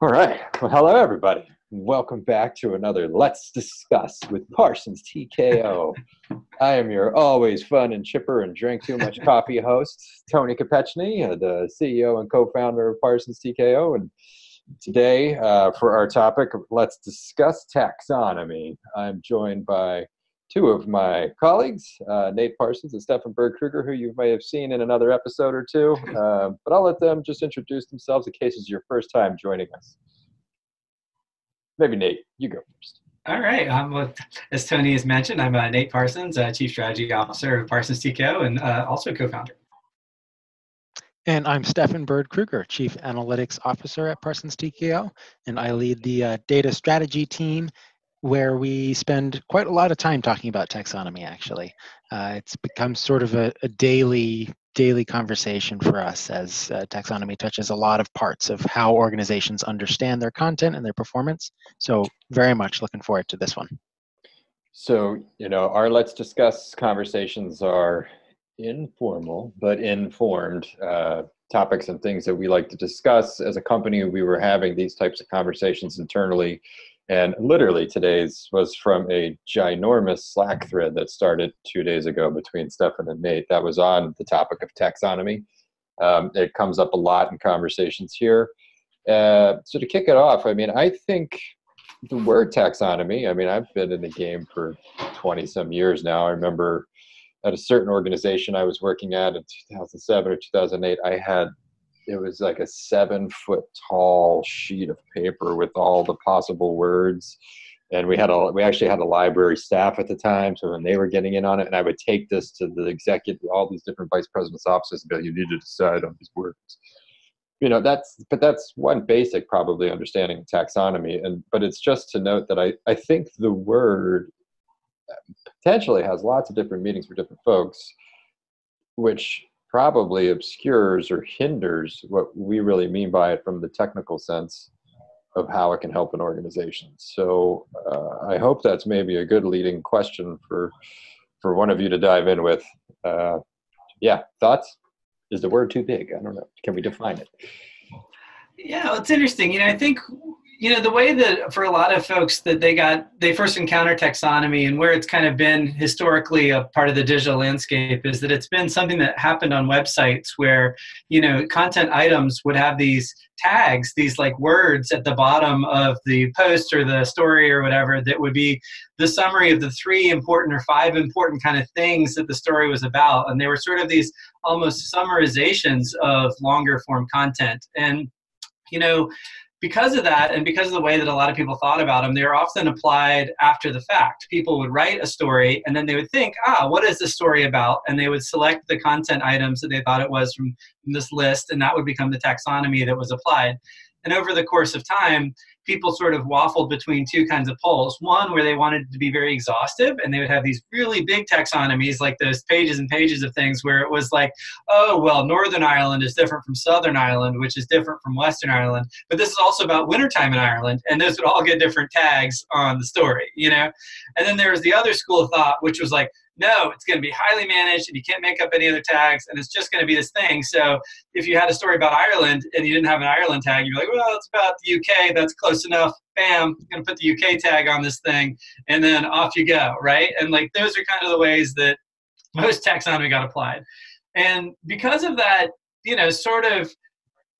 All right. Well, hello, everybody. Welcome back to another Let's Discuss with Parsons TKO. I am your always fun and chipper and drink too much coffee host, Tony Kopetchny, uh, the CEO and co founder of Parsons TKO. And today, uh, for our topic, let's discuss taxonomy. I'm joined by two of my colleagues, uh, Nate Parsons and Stefan Byrd Krueger, who you may have seen in another episode or two. Uh, but I'll let them just introduce themselves in case it's your first time joining us. Maybe Nate, you go first. All right. Um, as Tony has mentioned, I'm uh, Nate Parsons, uh, Chief Strategy Officer of Parsons TKO and uh, also co-founder. And I'm Stefan Byrd Krueger, Chief Analytics Officer at Parsons TKO, and I lead the uh, data strategy team where we spend quite a lot of time talking about taxonomy actually. Uh, it's become sort of a, a, daily daily conversation for us as uh, taxonomy touches a lot of parts of how organizations understand their content and their performance. So very much looking forward to this one. So you know our let's discuss conversations are informal but informed uh, topics and things that we like to discuss. As a company we were having these types of conversations internally and literally today's was from a ginormous Slack thread that started two days ago between Stefan and Nate that was on the topic of taxonomy. Um, it comes up a lot in conversations here. Uh, so to kick it off, I mean, I think the word taxonomy, I mean, I've been in the game for 20 some years now. I remember at a certain organization I was working at in 2007 or 2008, I had it was like a seven foot tall sheet of paper with all the possible words. And we had a we actually had a library staff at the time so when they were getting in on it and i would take this to the executive all these different vice presidents offices and be like you need to decide on these words. You know that's but that's one basic probably understanding taxonomy. And but it's just to note that i i think the word uh, potentially has lots of different meanings for different folks which probably obscures or hinders what we really mean by it from the technical sense of how it can help an organization. So uh, I hope that's maybe a good leading question for for one of you to dive in with. Uh, yeah, thoughts? Is the word too big? I don't know. Can we define it? Yeah, it's interesting. You know, I think you know the way that for a lot of folks that they got they first encounter taxonomy and where it's kind of been historically a part of the digital landscape is that it's been something that happened on websites where you know content items would have these tags these like words at the bottom of the post or the story or whatever that would be the summary of the three important or five important kind of things that the story was about. And they were sort of these almost summarizations of longer form content. And you know because of that and because of the way that a lot of people thought about them they were often applied after the fact. People would write a story and then they would think ah what is this story about? And they would select the content items that they thought it was from, from this list and that would become the taxonomy that was applied. And over the course of time people sort of waffled between two kinds of polls. One where they wanted to be very exhaustive and they would have these really big taxonomies, like those pages and pages of things where it was like, oh, well, Northern Ireland is different from Southern Ireland, which is different from Western Ireland. But this is also about wintertime in Ireland, and those would all get different tags on the story, you know? And then there was the other school of thought, which was like, no, it's going to be highly managed and you can't make up any other tags and it's just going to be this thing. So if you had a story about Ireland and you didn't have an Ireland tag, you're like, well, it's about the UK. That's close enough. Bam, I'm going to put the UK tag on this thing and then off you go, right? And like those are kind of the ways that most taxonomy got applied. And because of that, you know, sort of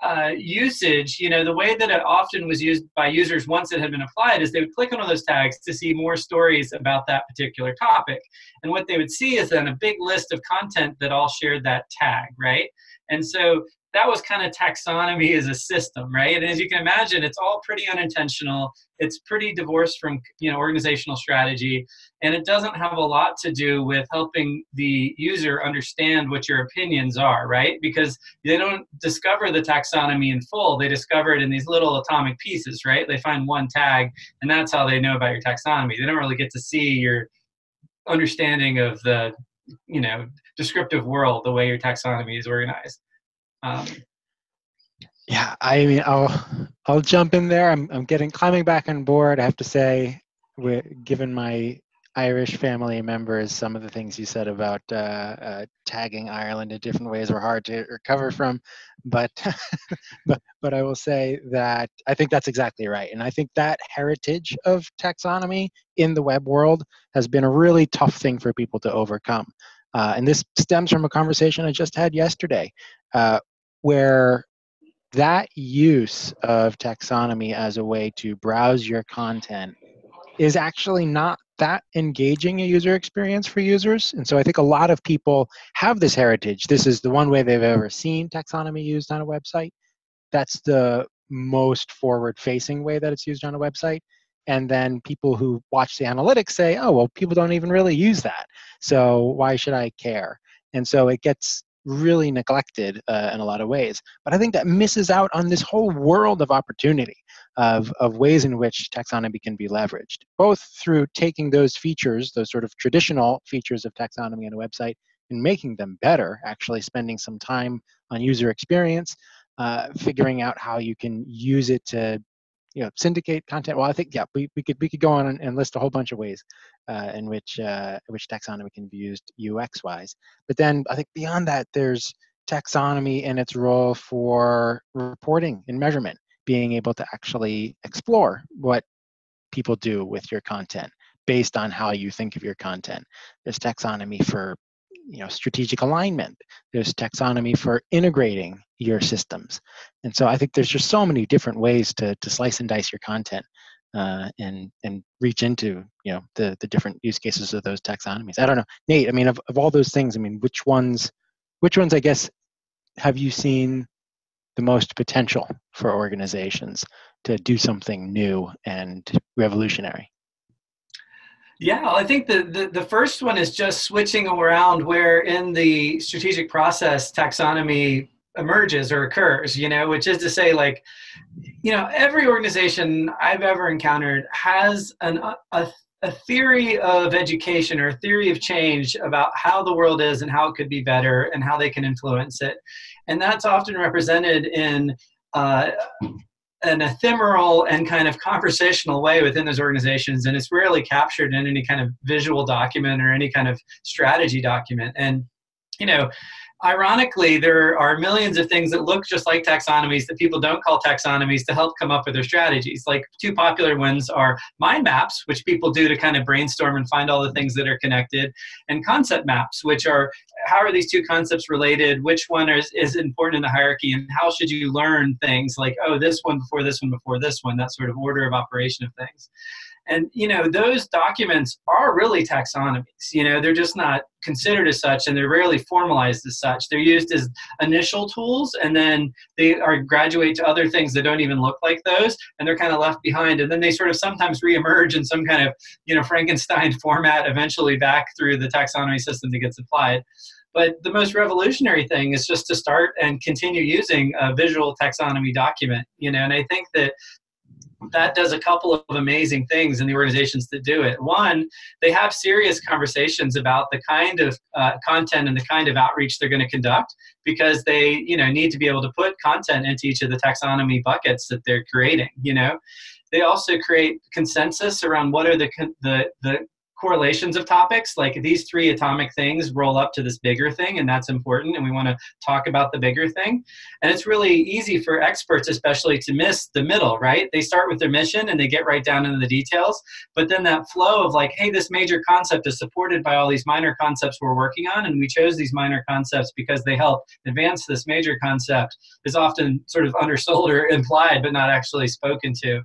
uh, usage, you know, the way that it often was used by users once it had been applied is they would click on those tags to see more stories about that particular topic. And what they would see is then a big list of content that all shared that tag, right? And so that was kind of taxonomy as a system, right? And as you can imagine, it's all pretty unintentional. It's pretty divorced from you know organizational strategy, and it doesn't have a lot to do with helping the user understand what your opinions are, right? Because they don't discover the taxonomy in full; they discover it in these little atomic pieces, right? They find one tag, and that's how they know about your taxonomy. They don't really get to see your understanding of the you know descriptive world the way your taxonomy is organized um, yeah, I mean, I'll I'll jump in there. I'm I'm getting climbing back on board. I have to say, given my Irish family members, some of the things you said about uh, uh, tagging Ireland in different ways were hard to recover from, but but but I will say that I think that's exactly right, and I think that heritage of taxonomy in the web world has been a really tough thing for people to overcome, uh, and this stems from a conversation I just had yesterday, uh, where that use of taxonomy as a way to browse your content is actually not that engaging a user experience for users. And so I think a lot of people have this heritage. This is the one way they've ever seen taxonomy used on a website. That's the most forward facing way that it's used on a website. And then people who watch the analytics say, oh, well, people don't even really use that. So why should I care? And so it gets really neglected uh, in a lot of ways. But I think that misses out on this whole world of opportunity of, of ways in which taxonomy can be leveraged, both through taking those features, those sort of traditional features of taxonomy on a website, and making them better, actually spending some time on user experience, uh, figuring out how you can use it to you know syndicate content well i think yeah we, we could we could go on and, and list a whole bunch of ways uh, in which uh, which taxonomy can be used ux wise but then i think beyond that there's taxonomy and its role for reporting and measurement being able to actually explore what people do with your content based on how you think of your content. There's taxonomy for you know strategic alignment. There's taxonomy for integrating your systems. And so i think there's just so many different ways to, to slice and dice your content uh, and and reach into you know the the different use cases of those taxonomies. I don't know. Nate i mean of, of all those things i mean which ones which ones i guess have you seen the most potential for organizations to do something new and revolutionary? Yeah, I think the, the, the, first one is just switching around where in the strategic process taxonomy emerges or occurs, you know, which is to say, like, you know, every organization I've ever encountered has an, a, a theory of education or a theory of change about how the world is and how it could be better and how they can influence it. And that's often represented in uh, an ephemeral and kind of conversational way within those organizations and it's rarely captured in any kind of visual document or any kind of strategy document. And you know ironically, there are millions of things that look just like taxonomies that people don't call taxonomies to help come up with their strategies. Like two popular ones are mind maps, which people do to kind of brainstorm and find all the things that are connected, and concept maps, which are how are these two concepts related? Which one is, is important in the hierarchy, and how should you learn things like, oh, this one before this one before this one, that sort of order of operation of things. And you know, those documents are really taxonomies. You know, they're just not considered as such and they're rarely formalized as such. They're used as initial tools and then they are graduate to other things that don't even look like those and they're kind of left behind and then they sort of sometimes reemerge in some kind of, you know, Frankenstein format eventually back through the taxonomy system that gets applied. But the most revolutionary thing is just to start and continue using a visual taxonomy document, you know, and I think that that does a couple of amazing things in the organizations that do it. One, they have serious conversations about the kind of uh, content and the kind of outreach they're going to conduct because they, you know, need to be able to put content into each of the taxonomy buckets that they're creating. You know, they also create consensus around what are the the the correlations of topics like these three atomic things roll up to this bigger thing and that's important and we want to talk about the bigger thing. And it's really easy for experts especially to miss the middle right? They start with their mission and they get right down into the details but then that flow of like hey this major concept is supported by all these minor concepts we're working on and we chose these minor concepts because they help advance this major concept is often sort of undersold or implied but not actually spoken to.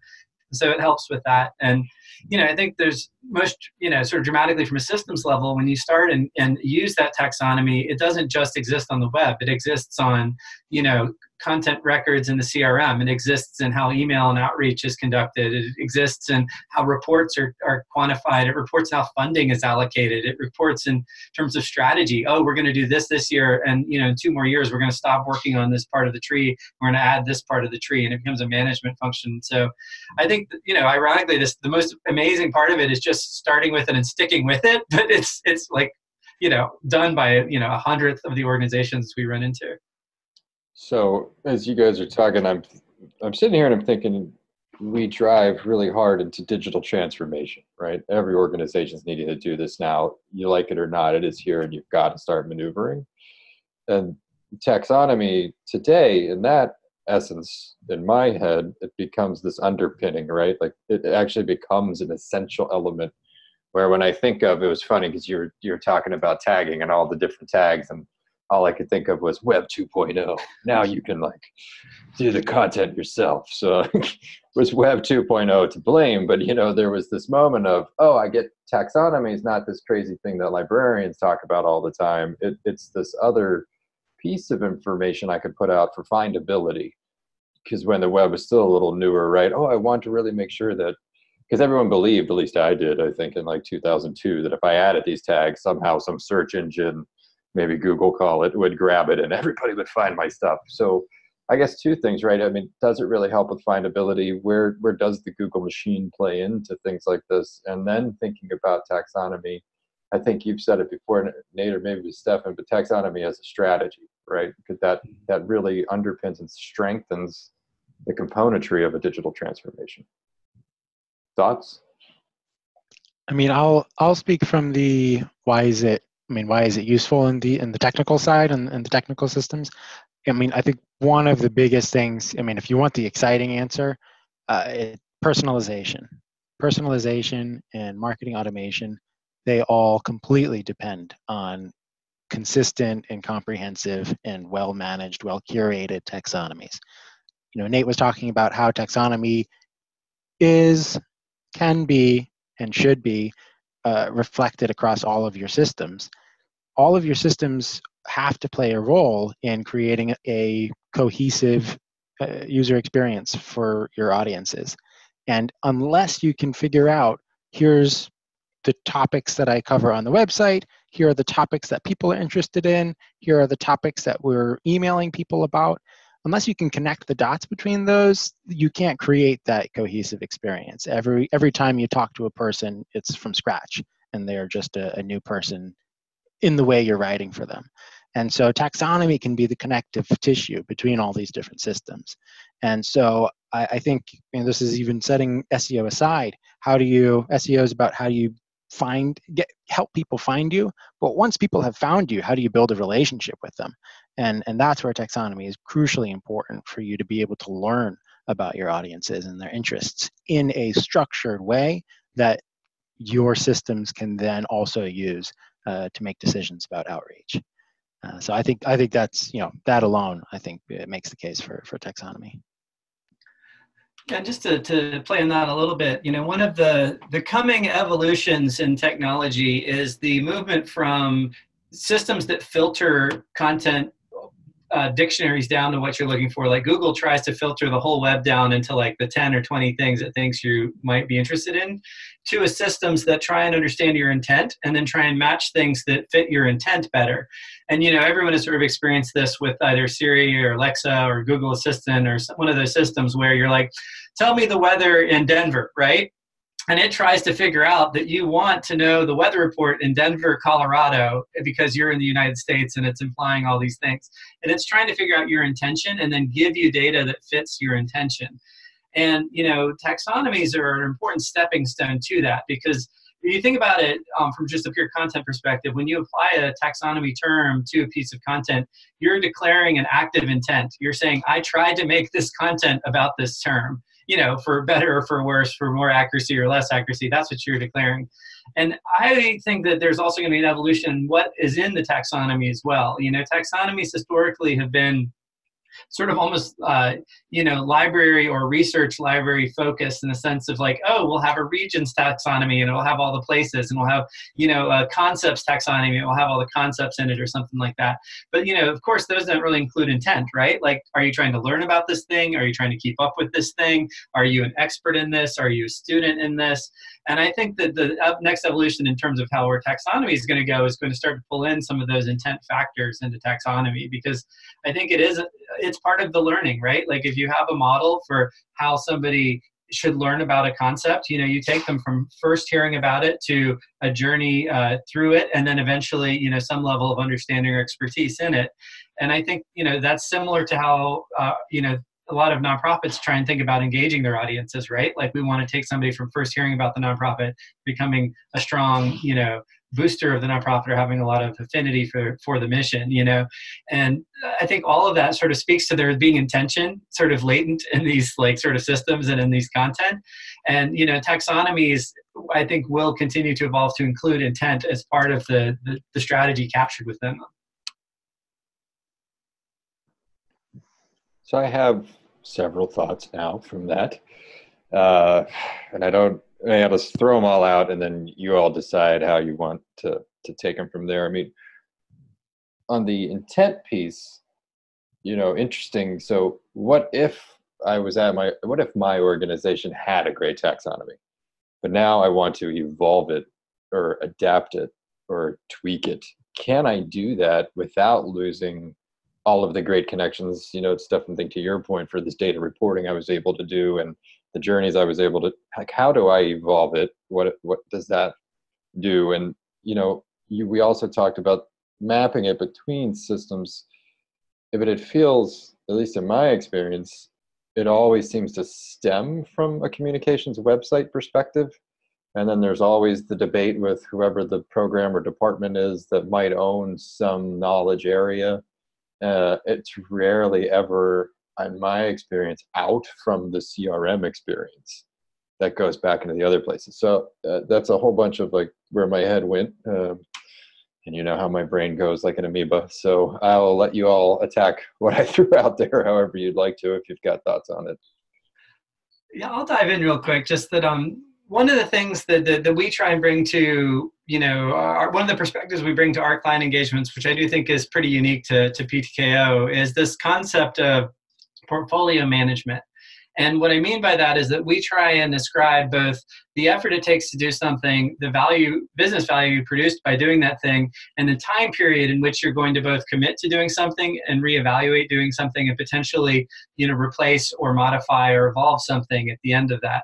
So it helps with that and you know, I think there's most, you know, sort of dramatically from a systems level, when you start and, and use that taxonomy, it doesn't just exist on the web. It exists on, you know, content records in the CRM. It exists in how email and outreach is conducted. It exists in how reports are, are quantified. It reports how funding is allocated. It reports in terms of strategy. Oh, we're going to do this this year, and you know, in two more years, we're going to stop working on this part of the tree. We're going to add this part of the tree, and it becomes a management function. So, I think you know, ironically, this the most amazing part of it is just starting with it and sticking with it. But it's it's like you know done by you know a hundredth of the organizations we run into. So as you guys are talking, I'm I'm sitting here and I'm thinking, we drive really hard into digital transformation, right? Every organization is needing to do this now. You like it or not, it is here, and you've got to start maneuvering. And taxonomy today, in that essence, in my head, it becomes this underpinning, right? Like it actually becomes an essential element. Where when I think of it was funny because you're you're talking about tagging and all the different tags and all I could think of was Web 2.0. Now you can like do the content yourself. So it was Web 2.0 to blame, but you know there was this moment of oh I get taxonomy is not this crazy thing that librarians talk about all the time. It, it's this other piece of information I could put out for findability because when the web was still a little newer, right? Oh, I want to really make sure that because everyone believed, at least I did, I think in like 2002, that if I added these tags, somehow some search engine maybe Google call it, would grab it and everybody would find my stuff. So I guess two things, right? I mean, does it really help with findability? Where where does the Google machine play into things like this? And then thinking about taxonomy, I think you've said it before, Nate, or maybe Stefan, but taxonomy as a strategy, right? Because that that really underpins and strengthens the componentry of a digital transformation. Thoughts? I mean, I'll I'll speak from the why is it I mean, why is it useful in the in the technical side and, in the technical systems? I mean, I think one of the biggest things. I mean, if you want the exciting answer, uh, it, personalization, personalization, and marketing automation, they all completely depend on consistent and comprehensive and well managed, well curated taxonomies. You know, Nate was talking about how taxonomy is, can be, and should be uh, reflected across all of your systems. All of your systems have to play a role in creating a cohesive uh, user experience for your audiences. And unless you can figure out, here's the topics that I cover on the website, here are the topics that people are interested in, here are the topics that we're emailing people about, unless you can connect the dots between those, you can't create that cohesive experience. Every every time you talk to a person, it's from scratch, and they're just a, a new person in the way you're writing for them. And so taxonomy can be the connective tissue between all these different systems. And so I, I think you know, this is even setting SEO aside. How do you SEO is about how do you find get help people find you but once people have found you how do you build a relationship with them and and that's where taxonomy is crucially important for you to be able to learn about your audiences and their interests in a structured way that your systems can then also use uh, to make decisions about outreach. Uh, so i think i think that's you know that alone i think it makes the case for for taxonomy. Yeah, just to, to play on that a little bit, you know, one of the, the coming evolutions in technology is the movement from systems that filter content uh, dictionaries down to what you're looking for. Like Google tries to filter the whole web down into like the 10 or 20 things it thinks you might be interested in, to a systems that try and understand your intent and then try and match things that fit your intent better. And you know, everyone has sort of experienced this with either Siri or Alexa or Google Assistant or one of those systems where you're like, tell me the weather in Denver, right? And it tries to figure out that you want to know the weather report in Denver, Colorado, because you're in the United States and it's implying all these things. And it's trying to figure out your intention and then give you data that fits your intention. And, you know, taxonomies are an important stepping stone to that because if you think about it um, from just a pure content perspective, when you apply a taxonomy term to a piece of content, you're declaring an active intent. You're saying, I tried to make this content about this term you know, for better or for worse, for more accuracy or less accuracy. That's what you're declaring. And I think that there's also going to be an evolution in what is in the taxonomy as well. You know, taxonomies historically have been sort of almost uh, you know library or research library focused in the sense of like oh we'll have a regions taxonomy and it'll have all the places and we'll have you know a concepts taxonomy and we'll have all the concepts in it or something like that. But you know of course those don't really include intent right? Like are you trying to learn about this thing? Are you trying to keep up with this thing? Are you an expert in this? Are you a student in this? And I think that the next evolution in terms of how our taxonomy is going to go is going to start to pull in some of those intent factors into taxonomy because I think it is it's part of the learning, right? Like if you have a model for how somebody should learn about a concept you know you take them from first hearing about it to a journey uh, through it and then eventually you know some level of understanding or expertise in it and i think you know that's similar to how uh, you know a lot of nonprofits try and think about engaging their audiences, right? Like we want to take somebody from first hearing about the nonprofit, becoming a strong, you know, booster of the nonprofit or having a lot of affinity for for the mission, you know. And I think all of that sort of speaks to there being intention sort of latent in these like sort of systems and in these content. And you know, taxonomies I think will continue to evolve to include intent as part of the, the, the strategy captured within them. So I have several thoughts now from that. Uh, and I don't, I'll just throw them all out and then you all decide how you want to, to take them from there. I mean, on the intent piece, you know, interesting. So what if I was at my, what if my organization had a great taxonomy, but now I want to evolve it or adapt it or tweak it? Can I do that without losing all of the great connections, you know, it's definitely to your point for this data reporting I was able to do and the journeys I was able to like how do I evolve it? What what does that do? And you know, you, we also talked about mapping it between systems. But it feels, at least in my experience, it always seems to stem from a communications website perspective. And then there's always the debate with whoever the program or department is that might own some knowledge area uh, it's rarely ever, in my experience, out from the CRM experience that goes back into the other places. So uh, that's a whole bunch of like where my head went. Um, and you know how my brain goes like an amoeba. So I'll let you all attack what I threw out there, however you'd like to, if you've got thoughts on it. Yeah, I'll dive in real quick. Just that um, one of the things that, that, that we try and bring to you know our, one of the perspectives we bring to our client engagements which i do think is pretty unique to, to ptko is this concept of portfolio management. And what i mean by that is that we try and describe both the effort it takes to do something the value business value produced by doing that thing and the time period in which you're going to both commit to doing something and reevaluate doing something and potentially you know replace or modify or evolve something at the end of that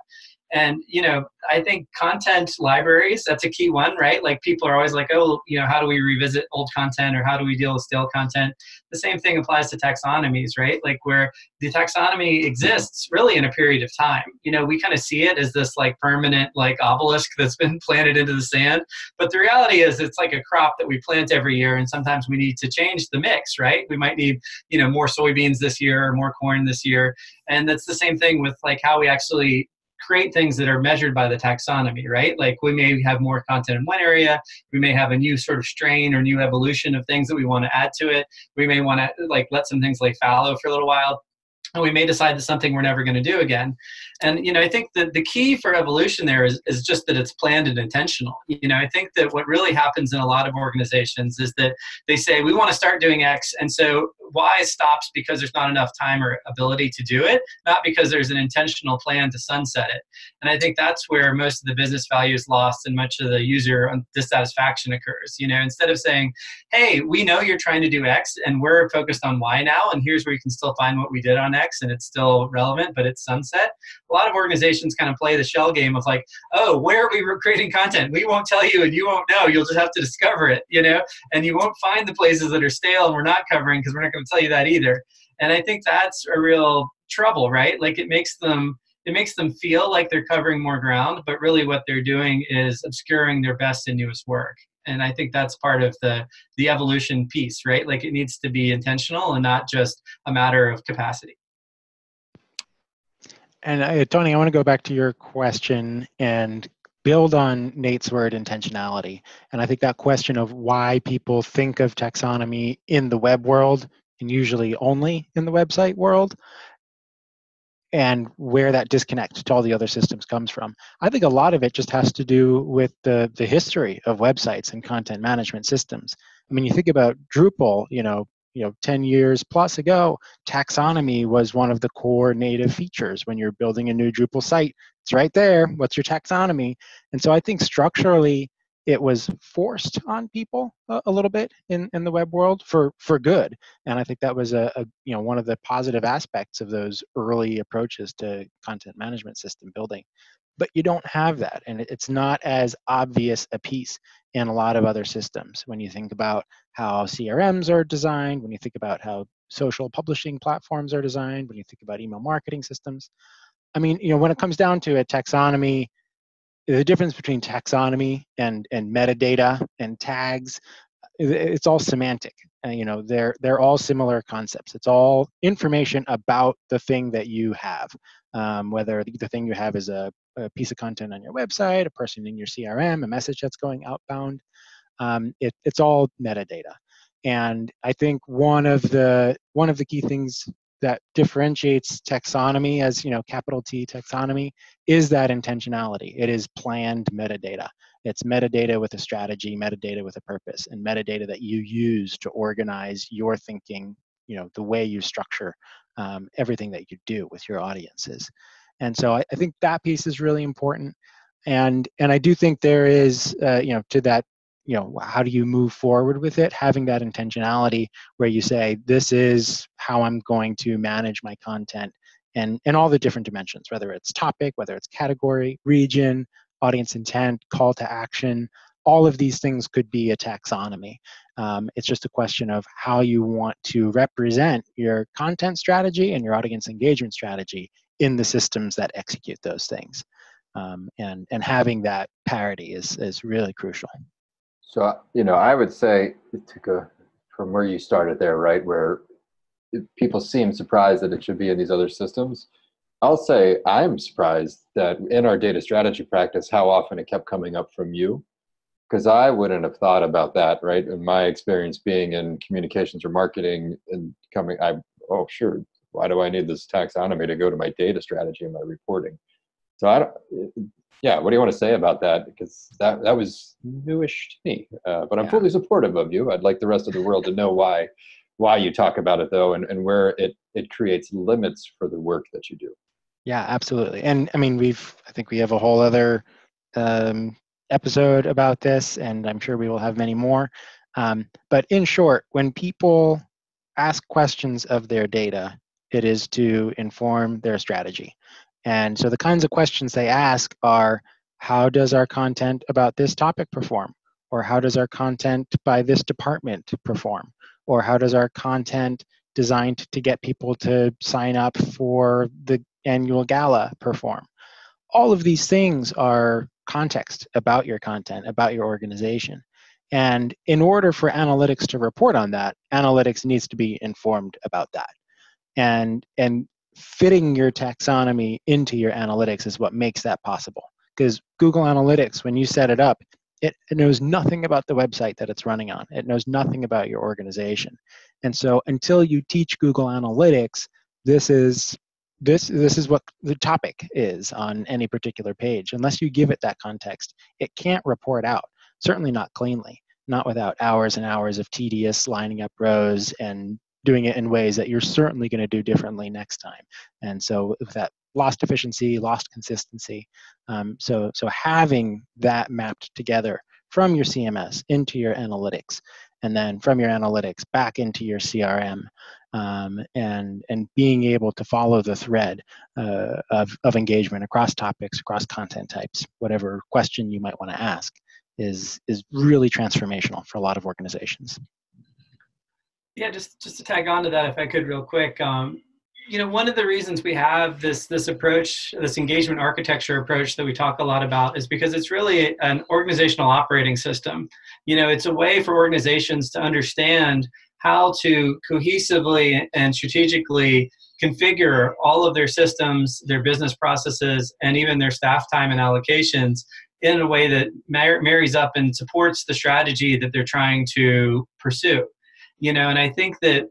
and you know i think content libraries that's a key one right? Like people are always like oh you know how do we revisit old content or how do we deal with stale content? The same thing applies to taxonomies right? Like where the taxonomy exists really in a period of time. You know we kind of see it as this like permanent like obelisk that's been planted into the sand. But the reality is it's like a crop that we plant every year and sometimes we need to change the mix right? We might need you know more soybeans this year or more corn this year. And that's the same thing with like how we actually create things that are measured by the taxonomy, right? Like we may have more content in one area, we may have a new sort of strain or new evolution of things that we want to add to it. We may want to like let some things lay fallow for a little while and we may decide that something we're never going to do again. And you know i think that the key for evolution there is, is just that it's planned and intentional. You know i think that what really happens in a lot of organizations is that they say we want to start doing x and so y stops because there's not enough time or ability to do it not because there's an intentional plan to sunset it. And i think that's where most of the business value is lost and much of the user dissatisfaction occurs you know? Instead of saying hey we know you're trying to do x and we're focused on y now and here's where you can still find what we did on x and it's still relevant but it's sunset a lot of organizations kind of play the shell game of like, oh, where are we creating content? We won't tell you and you won't know. You'll just have to discover it, you know, and you won't find the places that are stale and we're not covering because we're not going to tell you that either. And I think that's a real trouble, right? Like it makes them it makes them feel like they're covering more ground, but really what they're doing is obscuring their best and newest work. And I think that's part of the the evolution piece, right? Like it needs to be intentional and not just a matter of capacity. And uh, Tony, I want to go back to your question and build on Nate's word intentionality. And I think that question of why people think of taxonomy in the web world and usually only in the website world and where that disconnect to all the other systems comes from. I think a lot of it just has to do with the, the history of websites and content management systems. I mean, you think about Drupal, you know, you know 10 years plus ago taxonomy was one of the core native features. When you're building a new drupal site it's right there. What's your taxonomy? And so i think structurally it was forced on people a, a, little bit in, in the web world for for good. And i think that was a, a, you know one of the positive aspects of those early approaches to content management system building. But you don't have that and it's not as obvious a piece in a lot of other systems. When you think about how crms are designed when you think about how social publishing platforms are designed when you think about email marketing systems i mean you know when it comes down to it taxonomy the difference between taxonomy and and metadata and tags it's all semantic you know they're they're all similar concepts. It's all information about the thing that you have um, whether the thing you have is a, a, piece of content on your website a person in your crm a message that's going outbound um, it, it's all metadata. And i think one of the one of the key things that differentiates taxonomy as you know capital T taxonomy is that intentionality. It is planned metadata. It's metadata with a strategy, metadata with a purpose, and metadata that you use to organize your thinking. You know the way you structure um, everything that you do with your audiences. And so I, I, think that piece is really important. And and I do think there is uh, you know to that you know how do you move forward with it? Having that intentionality where you say this is how i'm going to manage my content and and all the different dimensions whether it's topic whether it's category region audience intent call to action all of these things could be a taxonomy. Um, it's just a question of how you want to represent your content strategy and your audience engagement strategy in the systems that execute those things. Um, and and having that parity is is really crucial so, you know, I would say to go from where you started there, right, where people seem surprised that it should be in these other systems. I'll say I'm surprised that in our data strategy practice, how often it kept coming up from you. Because I wouldn't have thought about that, right? In my experience being in communications or marketing and coming, I, oh, sure, why do I need this taxonomy to go to my data strategy and my reporting? So I don't, yeah what do you want to say about that? Because that that was newish to me uh, but i'm yeah. fully supportive of you. I'd like the rest of the world to know why why you talk about it though and, and where it it creates limits for the work that you do. Yeah absolutely. And i mean we've i think we have a whole other um, episode about this and i'm sure we will have many more. Um, but in short when people ask questions of their data it is to inform their strategy and so the kinds of questions they ask are how does our content about this topic perform? Or how does our content by this department perform? Or how does our content designed to get people to sign up for the annual gala perform? All of these things are context about your content, about your organization. And in order for analytics to report on that, analytics needs to be informed about that. And, and fitting your taxonomy into your analytics is what makes that possible. Because Google Analytics, when you set it up, it, it, knows nothing about the website that it's running on. It knows nothing about your organization. And so until you teach Google Analytics, this is this this is what the topic is on any particular page. Unless you give it that context, it can't report out. Certainly not cleanly, not without hours and hours of tedious lining up rows and doing it in ways that you're certainly going to do differently next time. And so that lost efficiency, lost consistency. Um, so, so having that mapped together from your CMS into your analytics, and then from your analytics back into your CRM, um, and and being able to follow the thread uh, of of engagement across topics, across content types, whatever question you might want to ask, is is really transformational for a lot of organizations. Yeah, just just to tag on to that, if I could, real quick. Um, you know, one of the reasons we have this this approach, this engagement architecture approach that we talk a lot about, is because it's really an organizational operating system. You know, it's a way for organizations to understand how to cohesively and strategically configure all of their systems, their business processes, and even their staff time and allocations in a way that marries up and supports the strategy that they're trying to pursue you know, and I think that,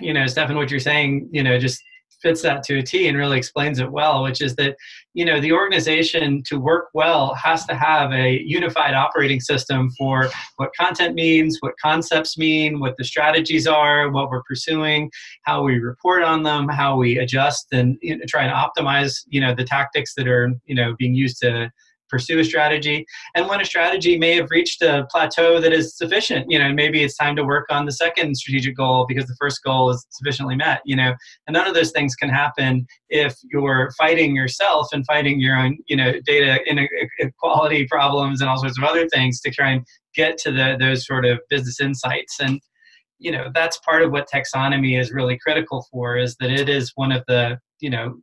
you know, Stefan, what you're saying, you know, just fits that to a T and really explains it well, which is that, you know, the organization to work well has to have a unified operating system for what content means, what concepts mean, what the strategies are, what we're pursuing, how we report on them, how we adjust and you know, try and optimize, you know, the tactics that are, you know, being used to pursue a strategy. And when a strategy may have reached a plateau that is sufficient you know maybe it's time to work on the second strategic goal because the first goal is sufficiently met you know. And none of those things can happen if you're fighting yourself and fighting your own you know data inequality uh, problems and all sorts of other things to try and get to the, those sort of business insights. And you know that's part of what taxonomy is really critical for is that it is one of the you know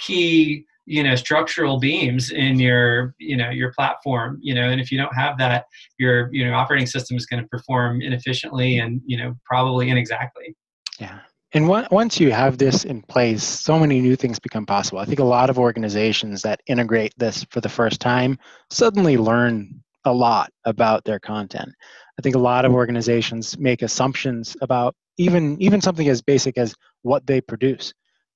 key you know structural beams in your you know your platform you know and if you don't have that your you know operating system is going to perform inefficiently and you know probably inexactly. Yeah. And once you have this in place so many new things become possible. I think a lot of organizations that integrate this for the first time suddenly learn a lot about their content. I think a lot of mm. organizations make assumptions about even even something as basic as what they produce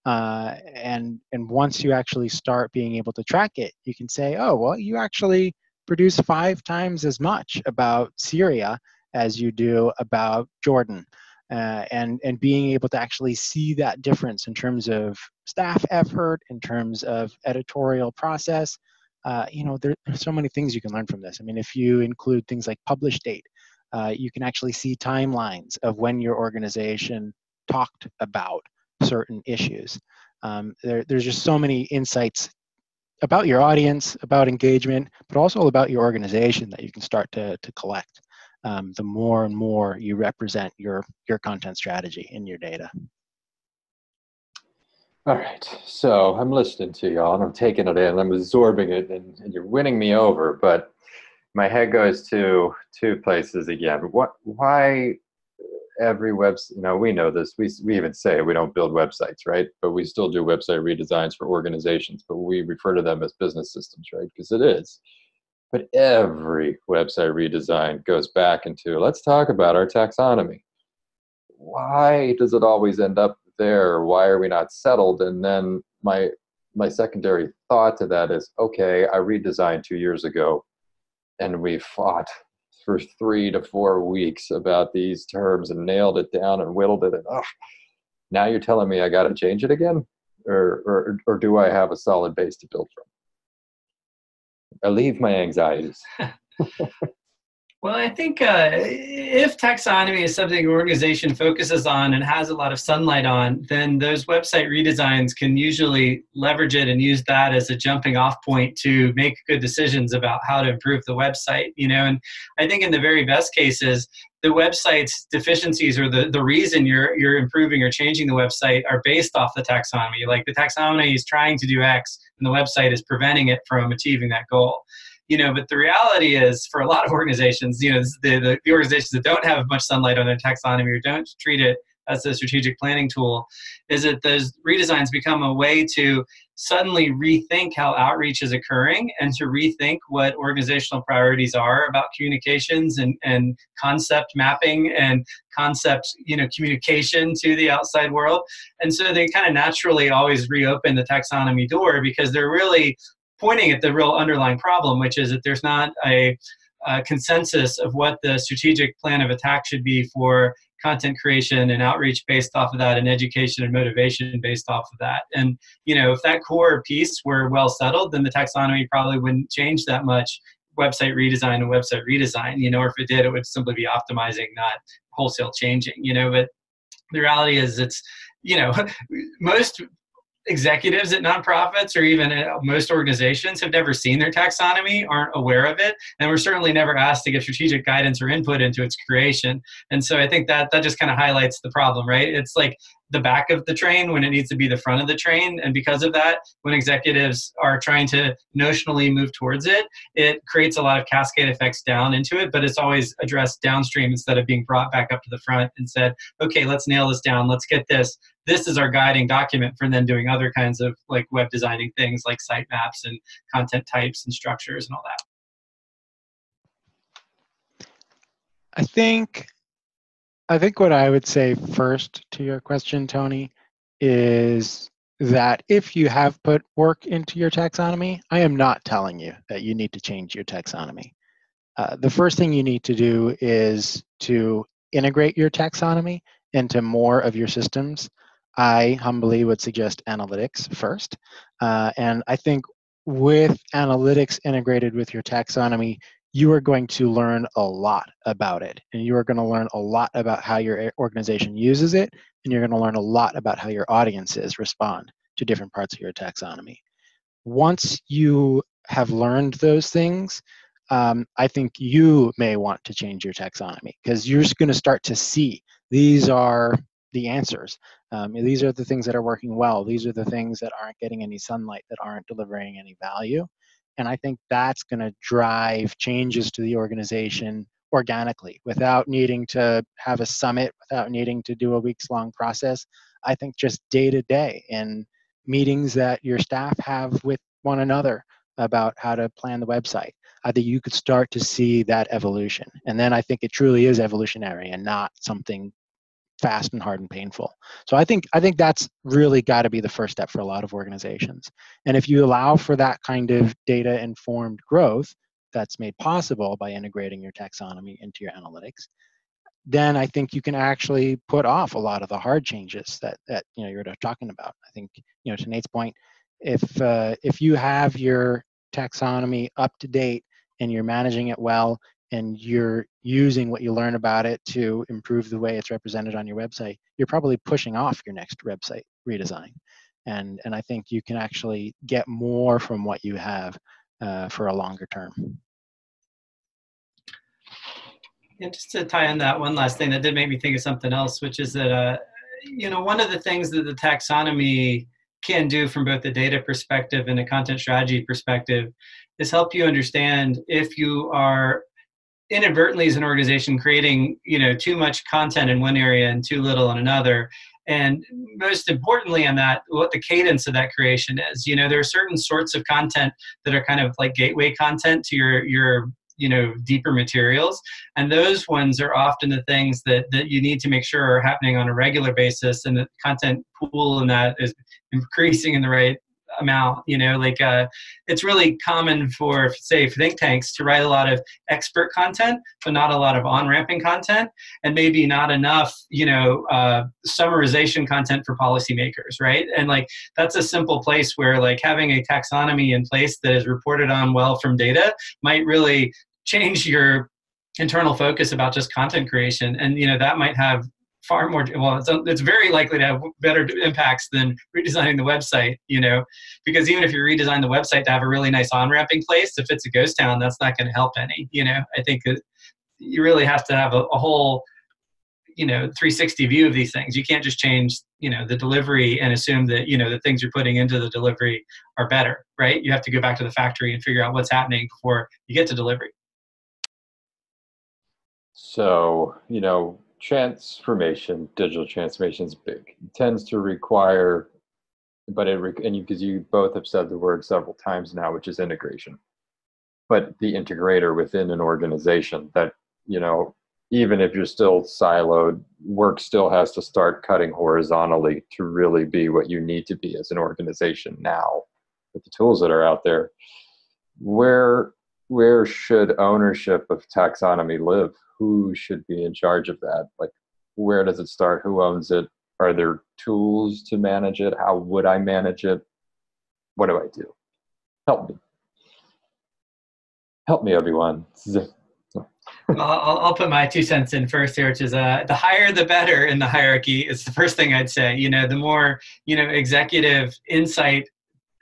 uh, and and once you actually start being able to track it you can say oh well you actually produce five times as much about syria as you do about jordan uh, and and being able to actually see that difference in terms of staff effort in terms of editorial process uh, you know there, there's so many things you can learn from this. I mean if you include things like publish date uh, you can actually see timelines of when your organization talked about certain issues. Um, there, there's just so many insights about your audience, about engagement, but also about your organization that you can start to, to collect um, the more and more you represent your, your content strategy in your data. All right, so I'm listening to y'all and I'm taking it in, I'm absorbing it, and, and you're winning me over, but my head goes to two places again. What, why every website, you know, we know this. We, we even say we don't build websites, right? But we still do website redesigns for organizations, but we refer to them as business systems, right? Because it is. But every website redesign goes back into let's talk about our taxonomy. Why does it always end up there? Why are we not settled? And then my my secondary thought to that is okay, I redesigned two years ago and we fought for three to four weeks about these terms and nailed it down and whittled it and oh, now you're telling me I got to change it again, or, or or do I have a solid base to build from? I leave my anxieties. Well, I think uh, if taxonomy is something an organization focuses on and has a lot of sunlight on, then those website redesigns can usually leverage it and use that as a jumping off point to make good decisions about how to improve the website. You know, and I think in the very best cases, the website's deficiencies or the, the reason you're you're improving or changing the website are based off the taxonomy. Like the taxonomy is trying to do X and the website is preventing it from achieving that goal you know but the reality is for a lot of organizations you know the, the, the, organizations that don't have much sunlight on their taxonomy or don't treat it as a strategic planning tool is that those redesigns become a way to suddenly rethink how outreach is occurring and to rethink what organizational priorities are about communications and, and concept mapping and concept you know communication to the outside world. And so they kind of naturally always reopen the taxonomy door because they're really pointing at the real underlying problem, which is that there's not a, a consensus of what the strategic plan of attack should be for content creation and outreach based off of that and education and motivation based off of that. And you know if that core piece were well settled then the taxonomy probably wouldn't change that much website redesign and website redesign you know or if it did it would simply be optimizing not wholesale changing you know but the reality is it's you know most executives at nonprofits or even most organizations have never seen their taxonomy, aren't aware of it, and we're certainly never asked to give strategic guidance or input into its creation. And so I think that that just kind of highlights the problem, right? It's like the back of the train when it needs to be the front of the train. And because of that, when executives are trying to notionally move towards it, it creates a lot of cascade effects down into it, but it's always addressed downstream instead of being brought back up to the front and said, okay, let's nail this down. Let's get this. This is our guiding document for then doing other kinds of like web designing things like site maps and content types and structures and all that. I think I think what I would say first to your question, Tony, is that if you have put work into your taxonomy, I am not telling you that you need to change your taxonomy. Uh, the first thing you need to do is to integrate your taxonomy into more of your systems. I humbly would suggest analytics first. Uh, and I think with analytics integrated with your taxonomy, you are going to learn a lot about it. And you are going to learn a lot about how your organization uses it. And you're going to learn a lot about how your audiences respond to different parts of your taxonomy. Once you have learned those things, um, I think you may want to change your taxonomy because you're just going to start to see these are the answers. Um, these are the things that are working well. These are the things that aren't getting any sunlight, that aren't delivering any value. And I think that's going to drive changes to the organization organically without needing to have a summit, without needing to do a weeks long process. I think just day to day in meetings that your staff have with one another about how to plan the website. I think you could start to see that evolution. And then I think it truly is evolutionary and not something fast and hard and painful. So I think I think that's really got to be the first step for a lot of organizations. And if you allow for that kind of data informed growth that's made possible by integrating your taxonomy into your analytics, then I think you can actually put off a lot of the hard changes that that you know you're talking about. I think you know to Nate's point, if uh, if you have your taxonomy up to date and you're managing it well and you're using what you learn about it to improve the way it's represented on your website, you're probably pushing off your next website redesign. And, and I think you can actually get more from what you have uh, for a longer term. And just to tie on that one last thing that did make me think of something else, which is that, uh, you know, one of the things that the taxonomy can do from both the data perspective and a content strategy perspective is help you understand if you are inadvertently as an organization creating you know too much content in one area and too little in another. And most importantly on that what the cadence of that creation is. You know there are certain sorts of content that are kind of like gateway content to your your you know deeper materials. And those ones are often the things that that you need to make sure are happening on a regular basis and the content pool in that is increasing in the right amount you know like uh, it's really common for say think tanks to write a lot of expert content but not a lot of on-ramping content and maybe not enough you know uh, summarization content for policymakers right? And like that's a simple place where like having a taxonomy in place that is reported on well from data might really change your internal focus about just content creation and you know that might have far more well it's, it's very likely to have better impacts than redesigning the website you know? Because even if you redesign the website to have a really nice on-ramping place if it's a ghost town that's not going to help any you know? I think that you really have to have a, a whole you know 360 view of these things. You can't just change you know the delivery and assume that you know the things you're putting into the delivery are better right? You have to go back to the factory and figure out what's happening before you get to delivery. So you know transformation, digital transformation is big. It tends to require, but it and you because you both have said the word several times now, which is integration. But the integrator within an organization that you know, even if you're still siloed, work still has to start cutting horizontally to really be what you need to be as an organization now with the tools that are out there. Where where should ownership of taxonomy live? who should be in charge of that? Like, where does it start? Who owns it? Are there tools to manage it? How would I manage it? What do I do? Help me. Help me, everyone. I'll, I'll, put my two cents in first here, which is uh, the higher the better in the hierarchy. is the first thing I'd say. You know, the more you know executive insight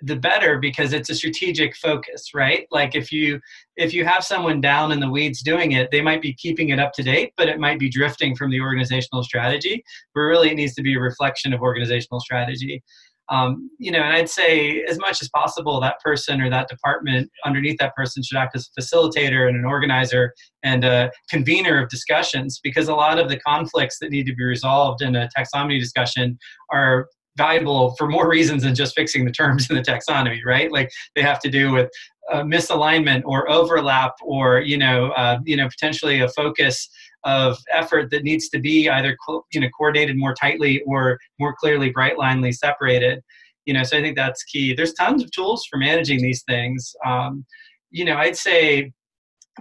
the better because it's a strategic focus right? Like if you if you have someone down in the weeds doing it they might be keeping it up to date but it might be drifting from the organizational strategy but really it needs to be a reflection of organizational strategy. Um, you know and i'd say as much as possible that person or that department underneath that person should act as a facilitator and an organizer and a convener of discussions because a lot of the conflicts that need to be resolved in a taxonomy discussion are valuable for more reasons than just fixing the terms in the taxonomy, right? Like they have to do with uh, misalignment or overlap or you know uh, you know potentially a focus of effort that needs to be either co- you know coordinated more tightly or more clearly bright linely separated. You know so i think that's key. There's tons of tools for managing these things. Um, you know i'd say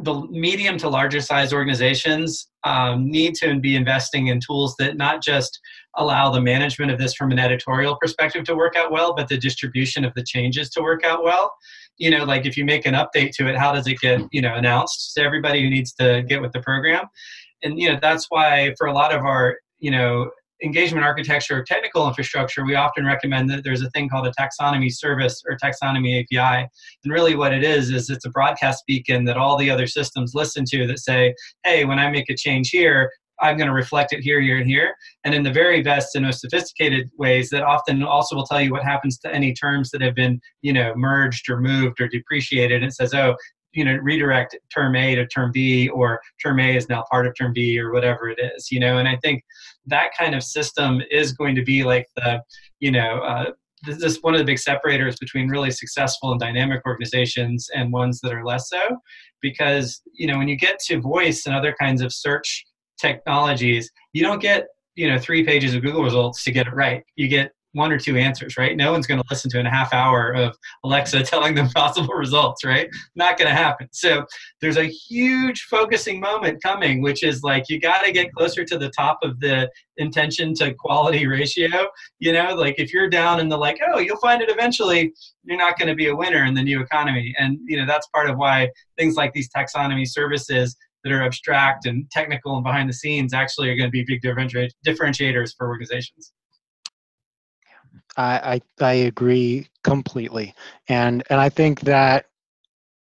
the medium to larger size organizations um, need to be investing in tools that not just allow the management of this from an editorial perspective to work out well, but the distribution of the changes to work out well. You know, like if you make an update to it, how does it get, you know, announced to everybody who needs to get with the program? And, you know, that's why for a lot of our, you know, engagement architecture or technical infrastructure, we often recommend that there's a thing called a taxonomy service or taxonomy API. And really what it is, is it's a broadcast beacon that all the other systems listen to that say, hey, when I make a change here, I'm going to reflect it here, here, and here. And in the very best and most sophisticated ways that often also will tell you what happens to any terms that have been, you know, merged or moved or depreciated. And it says, oh, you know redirect term a to term b or term a is now part of term b or whatever it is you know and i think that kind of system is going to be like the you know uh, this is one of the big separators between really successful and dynamic organizations and ones that are less so because you know when you get to voice and other kinds of search technologies you don't get you know three pages of google results to get it right you get one or two answers, right? No one's going to listen to a half hour of Alexa telling them possible results, right? Not going to happen. So there's a huge focusing moment coming, which is like you got to get closer to the top of the intention to quality ratio. You know, like if you're down in the like, oh, you'll find it eventually, you're not going to be a winner in the new economy. And, you know, that's part of why things like these taxonomy services that are abstract and technical and behind the scenes actually are going to be big differentiators for organizations. I, I, I agree completely, and and I think that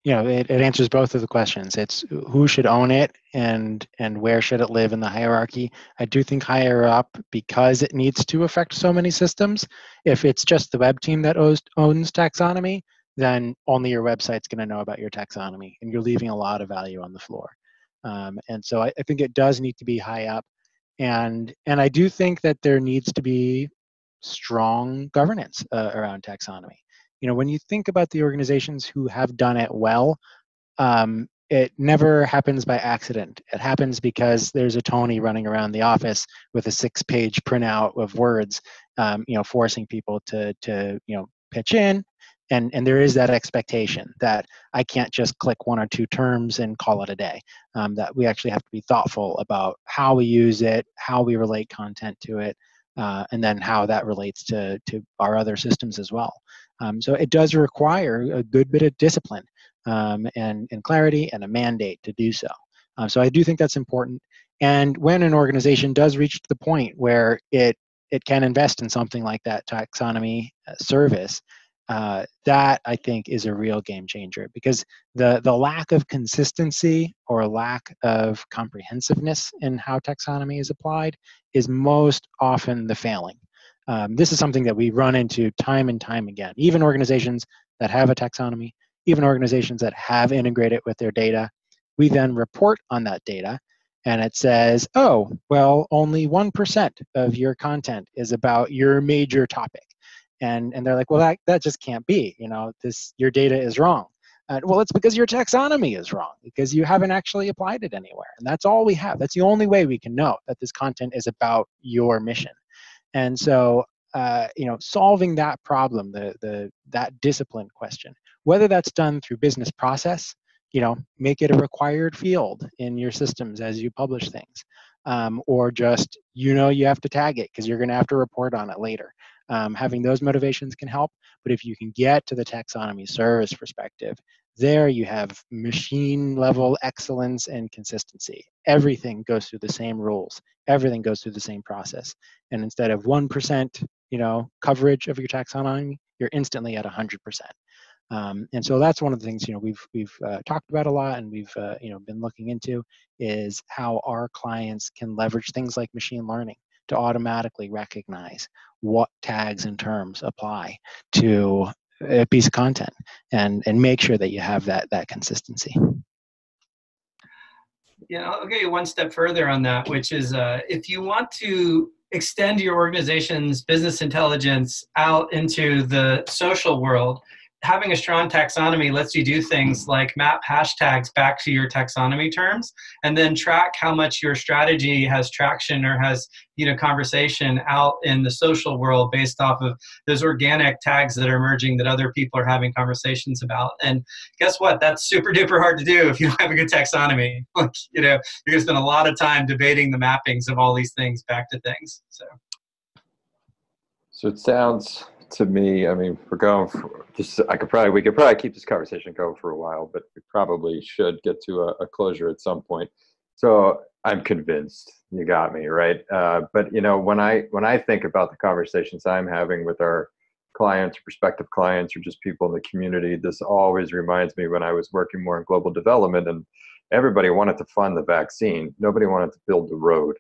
you know it, it answers both of the questions. It's who should own it and and where should it live in the hierarchy. I do think higher up because it needs to affect so many systems. If it's just the web team that owns, owns taxonomy, then only your website's going to know about your taxonomy, and you're leaving a lot of value on the floor. Um, and so I, I think it does need to be high up and and i do think that there needs to be strong governance uh, around taxonomy. You know, when you think about the organizations who have done it well, um, it never happens by accident. It happens because there's a Tony running around the office with a six-page printout of words, um, you know, forcing people to to you know pitch in, and and there is that expectation that I can't just click one or two terms and call it a day. Um, that we actually have to be thoughtful about how we use it, how we relate content to it, uh, and then how that relates to, to our other systems as well. Um, so it does require a good bit of discipline um, and, and clarity and a mandate to do so. Um, so I do think that's important. And when an organization does reach the point where it, it can invest in something like that taxonomy uh, service, uh, that I think is a real game changer because the the lack of consistency or lack of comprehensiveness in how taxonomy is applied is most often the failing. Um, this is something that we run into time and time again. Even organizations that have a taxonomy, even organizations that have integrated with their data, we then report on that data and it says, oh, well, only 1% of your content is about your major topic and and they're like well that that just can't be you know this your data is wrong. Uh, well it's because your taxonomy is wrong because you haven't actually applied it anywhere and that's all we have. That's the only way we can know that this content is about your mission. And so uh, you know solving that problem the the that discipline question whether that's done through business process you know make it a required field in your systems as you publish things um, or just you know you have to tag it because you're going to have to report on it later um, having those motivations can help. But if you can get to the taxonomy service perspective, there you have machine level excellence and consistency. Everything goes through the same rules. Everything goes through the same process. And instead of 1%, you know, coverage of your taxonomy, you're instantly at 100%. Um, and so that's one of the things you know we've we've uh, talked about a lot and we've uh, you know been looking into is how our clients can leverage things like machine learning to automatically recognize what tags and terms apply to a piece of content and and make sure that you have that that consistency. Yeah i'll go you one step further on that which is uh, if you want to extend your organization's business intelligence out into the social world having a strong taxonomy lets you do things like map hashtags back to your taxonomy terms and then track how much your strategy has traction or has you know conversation out in the social world based off of those organic tags that are emerging that other people are having conversations about. And guess what? That's super duper hard to do if you don't have a good taxonomy. Like you know you're going to spend a lot of time debating the mappings of all these things back to things so. So it sounds to me, I mean, we're going for just, I could probably, we could probably keep this conversation going for a while, but we probably should get to a, a closure at some point. So I'm convinced you got me right. Uh, but you know, when I when I think about the conversations I'm having with our clients, prospective clients, or just people in the community, this always reminds me when I was working more in global development and everybody wanted to fund the vaccine. Nobody wanted to build the road,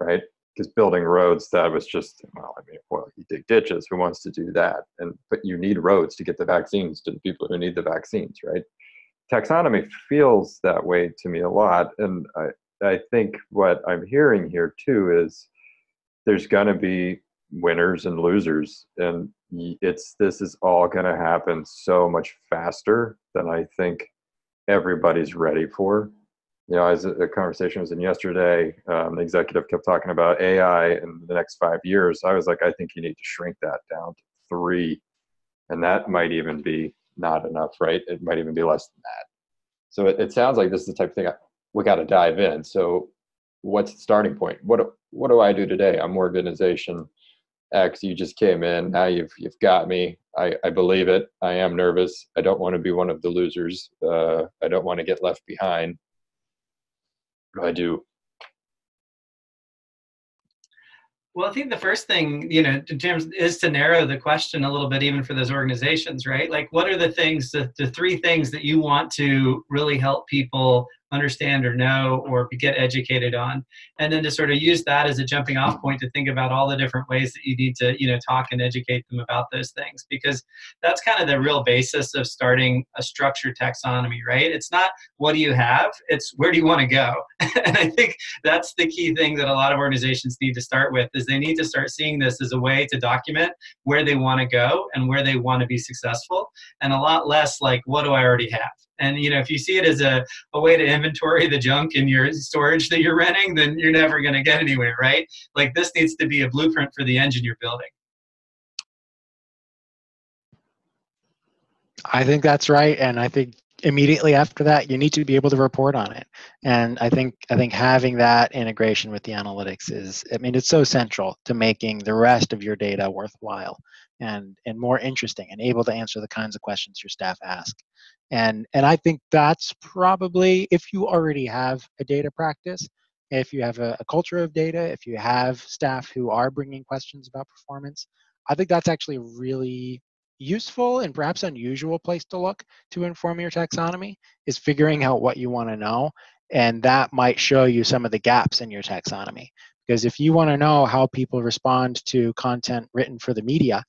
right? Because building roads, that was just well, I mean, well, you dig ditches. Who wants to do that? And but you need roads to get the vaccines to the people who need the vaccines, right? Taxonomy feels that way to me a lot, and I, I think what I'm hearing here too is there's going to be winners and losers, and it's this is all going to happen so much faster than I think everybody's ready for. You know, as a conversation was in yesterday, um, the executive kept talking about AI in the next five years. I was like, I think you need to shrink that down to three, and that might even be not enough, right? It might even be less than that. So it, it sounds like this is the type of thing I, we got to dive in. So, what's the starting point? What what do I do today? I'm organization X. You just came in. Now you've you've got me. I, I believe it. I am nervous. I don't want to be one of the losers. Uh, I don't want to get left behind. Do I do? Well, I think the first thing, you know, in terms is to narrow the question a little bit, even for those organizations, right? Like, what are the things, the, the three things that you want to really help people understand or know or get educated on. And then to sort of use that as a jumping off point to think about all the different ways that you need to you know talk and educate them about those things because that's kind of the real basis of starting a structured taxonomy right? It's not what do you have? It's where do you want to go? And i think that's the key thing that a lot of organizations need to start with is they need to start seeing this as a way to document where they want to go and where they want to be successful and a lot less like what do i already have and you know, if you see it as a, a way to inventory the junk in your storage that you're renting, then you're never going to get anywhere, right? Like this needs to be a blueprint for the engine you're building. I think that's right, and I think immediately after that you need to be able to report on it and i think i think having that integration with the analytics is i mean it's so central to making the rest of your data worthwhile and and more interesting and able to answer the kinds of questions your staff ask. And and i think that's probably if you already have a data practice if you have a, a, culture of data if you have staff who are bringing questions about performance i think that's actually a really useful and perhaps unusual place to look to inform your taxonomy is figuring out what you want to know and that might show you some of the gaps in your taxonomy. Because if you want to know how people respond to content written for the media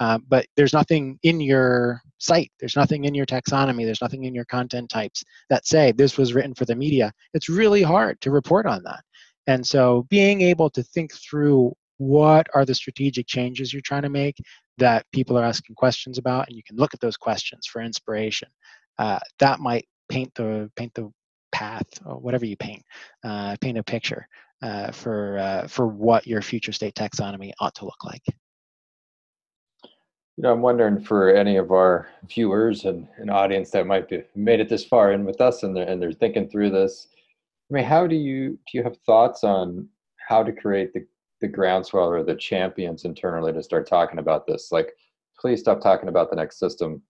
uh, but there's nothing in your site, there's nothing in your taxonomy, there's nothing in your content types that say this was written for the media. It's really hard to report on that. And so being able to think through what are the strategic changes you're trying to make that people are asking questions about, and you can look at those questions for inspiration. Uh, that might paint the paint the path or whatever you paint, uh, paint a picture uh, for uh, for what your future state taxonomy ought to look like. You know, I'm wondering for any of our viewers and an audience that might be made it this far in with us and they're, and they're thinking through this. I mean, how do you do you have thoughts on how to create the, the groundswell or the champions internally to start talking about this? Like, please stop talking about the next system.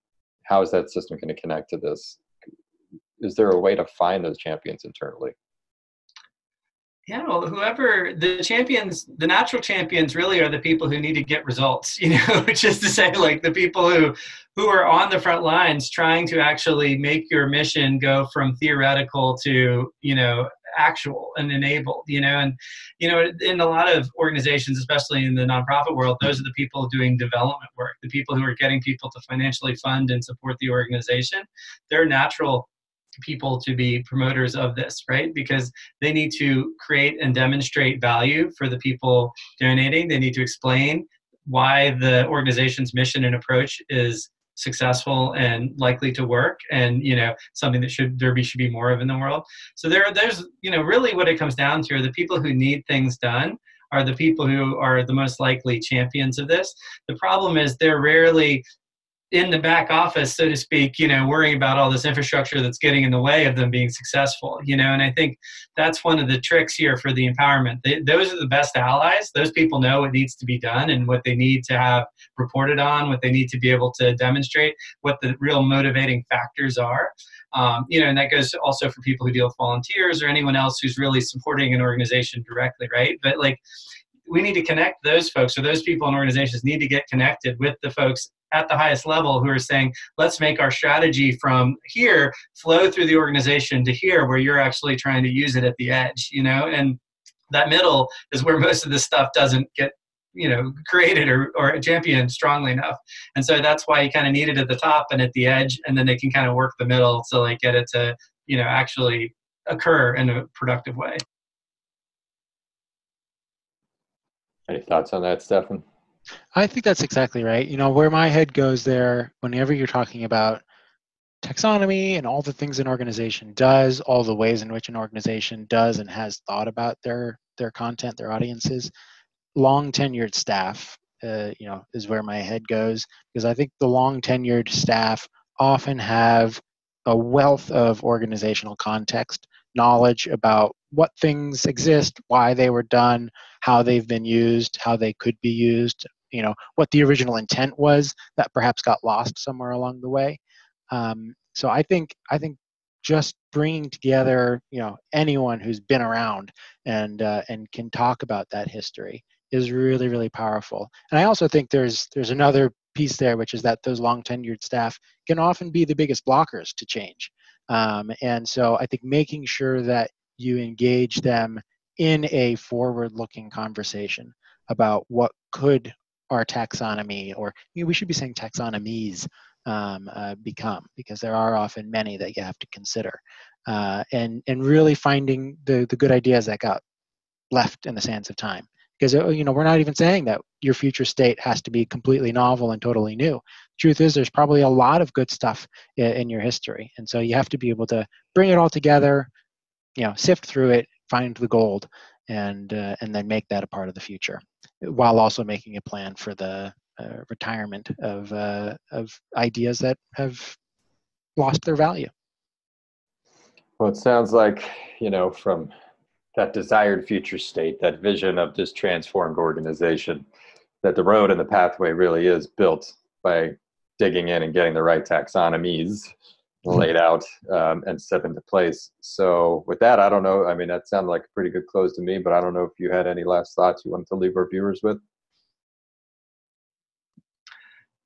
How is that system going to connect to this? Is there a way to find those champions internally? Yeah, well, whoever the champions, the natural champions really are the people who need to get results, you know, which is to say like the people who who are on the front lines trying to actually make your mission go from theoretical to, you know, actual and enabled, you know, and you know, in a lot of organizations, especially in the nonprofit world, those are the people doing development work, the people who are getting people to financially fund and support the organization. They're natural people to be promoters of this, right? Because they need to create and demonstrate value for the people donating. They need to explain why the organization's mission and approach is successful and likely to work and you know something that should there be should be more of in the world so there there's you know really what it comes down to are the people who need things done are the people who are the most likely champions of this the problem is they're rarely in the back office, so to speak, you know, worrying about all this infrastructure that's getting in the way of them being successful, you know, and I think that's one of the tricks here for the empowerment. They, those are the best allies. Those people know what needs to be done and what they need to have reported on, what they need to be able to demonstrate, what the real motivating factors are. Um, you know, and that goes also for people who deal with volunteers or anyone else who's really supporting an organization directly, right? But like, we need to connect those folks or those people and organizations need to get connected with the folks at the highest level who are saying let's make our strategy from here flow through the organization to here where you're actually trying to use it at the edge you know? And that middle is where most of this stuff doesn't get you know created or, or championed strongly enough. And so that's why you kind of need it at the top and at the edge and then they can kind of work the middle to like get it to you know actually occur in a productive way Any thoughts on that, Stefan? I think that's exactly right. You know, where my head goes there, whenever you're talking about taxonomy and all the things an organization does, all the ways in which an organization does and has thought about their their content, their audiences, long tenured staff, uh, you know, is where my head goes because I think the long tenured staff often have a wealth of organizational context, knowledge about what things exist, why they were done, how they've been used, how they could be used, you know, what the original intent was that perhaps got lost somewhere along the way. Um, so I think I think just bringing together, you know, anyone who's been around and uh, and can talk about that history is really really powerful. And I also think there's there's another piece there, which is that those long tenured staff can often be the biggest blockers to change. Um, and so I think making sure that you engage them in a forward looking conversation about what could our taxonomy, or you know, we should be saying taxonomies, um, uh, become, because there are often many that you have to consider. Uh, and, and really finding the, the good ideas that got left in the sands of time. Because uh, you know we're not even saying that your future state has to be completely novel and totally new. truth is, there's probably a lot of good stuff in, in your history, and so you have to be able to bring it all together, you know sift through it find the gold and uh, and then make that a part of the future while also making a plan for the uh, retirement of uh, of ideas that have lost their value well it sounds like you know from that desired future state that vision of this transformed organization that the road and the pathway really is built by digging in and getting the right taxonomies laid out um, and set into place. So with that, I don't know. I mean, that sounded like a pretty good close to me, but I don't know if you had any last thoughts you wanted to leave our viewers with.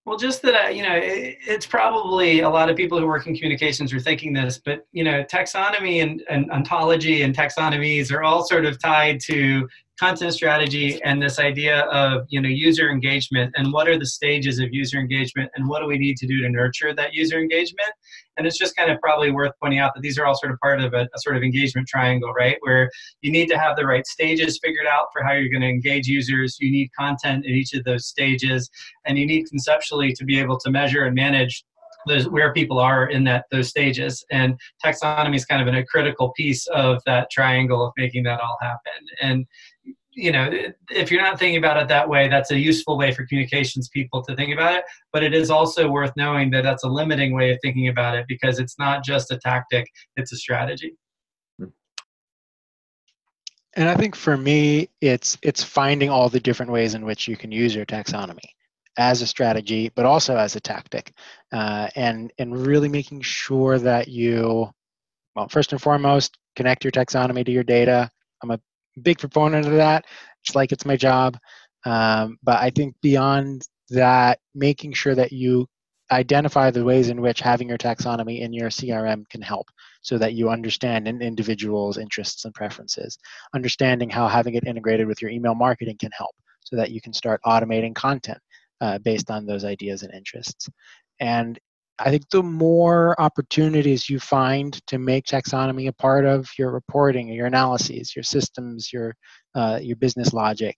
Well, just that uh, you know, it, it's probably a lot of people who work in communications are thinking this, but you know, taxonomy and, and ontology and taxonomies are all sort of tied to content strategy and this idea of you know user engagement and what are the stages of user engagement and what do we need to do to nurture that user engagement and it's just kind of probably worth pointing out that these are all sort of part of a, a sort of engagement triangle right? Where you need to have the right stages figured out for how you're going to engage users. You need content in each of those stages and you need conceptually to be able to measure and manage those, where people are in that those stages. And taxonomy is kind of a critical piece of that triangle of making that all happen. And you know if you're not thinking about it that way that's a useful way for communications people to think about it. But it is also worth knowing that that's a limiting way of thinking about it because it's not just a tactic it's a strategy. And i think for me it's it's finding all the different ways in which you can use your taxonomy as a strategy but also as a tactic uh, and and really making sure that you well first and foremost connect your taxonomy to your data. I'm a big proponent of that. It's like it's my job. Um, but I think beyond that, making sure that you identify the ways in which having your taxonomy in your CRM can help so that you understand an individual's interests and preferences. Understanding how having it integrated with your email marketing can help so that you can start automating content uh, based on those ideas and interests. And I think the more opportunities you find to make taxonomy a part of your reporting, your analyses, your systems, your uh, your business logic,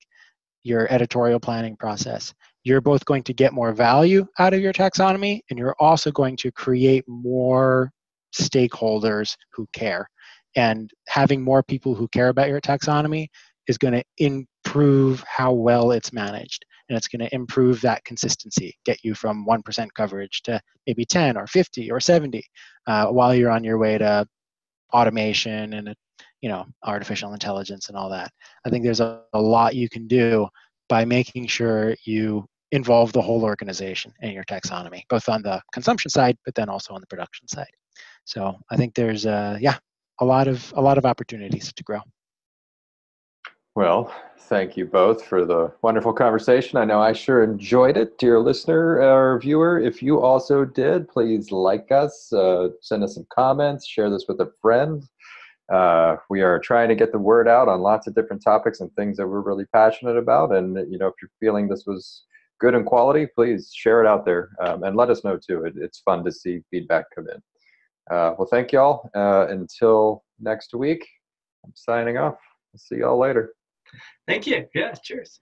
your editorial planning process, you're both going to get more value out of your taxonomy, and you're also going to create more stakeholders who care. And having more people who care about your taxonomy is going to improve how well it's managed and it's going to improve that consistency, get you from 1% coverage to maybe 10 or 50 or 70 uh, while you're on your way to automation and you know artificial intelligence and all that. I think there's a, a lot you can do by making sure you involve the whole organization in your taxonomy, both on the consumption side, but then also on the production side. So I think there's uh, yeah a lot of a lot of opportunities to grow. Well, thank you both for the wonderful conversation. I know I sure enjoyed it. Dear listener or viewer, if you also did, please like us, uh, send us some comments, share this with a friend. Uh, we are trying to get the word out on lots of different topics and things that we're really passionate about. And you know, if you're feeling this was good and quality, please share it out there um, and let us know too. It, it's fun to see feedback come in. Uh, well, thank y'all. Uh, until next week, I'm signing off. See y'all later. Thank you. Yeah, cheers.